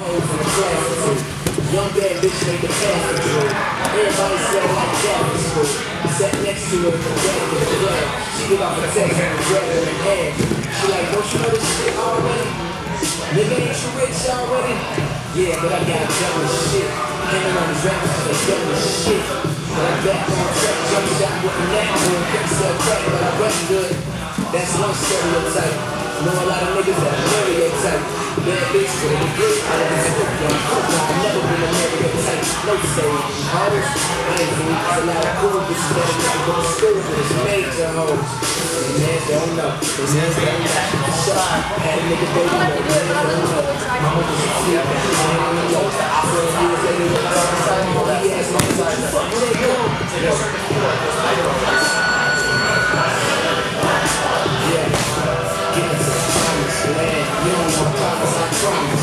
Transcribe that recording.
Young bad bitch made the pass. Everybody said like that in school. Sat next to her the girl. She get off a text and grab her in hand. She like, don't you know this shit already? Nigga, ain't you rich already? Yeah, but I got a double shit. Hanging on the rap, I double shit. But I'm back on track, jump shot with the neck, boom, quick sell crack, but I rap good. That's one stereotype. Know a lot of niggas that stereotype. Bad bitch with a good out of this book, young cook. I've never been a stereotype. No saying hoes. I ain't seen a lot of cool bitches that never go to school, but it's major hoes. Man don't know. This is the shot. Had a nigga baby, but man don't know. Mother was asleep, man don't know. I want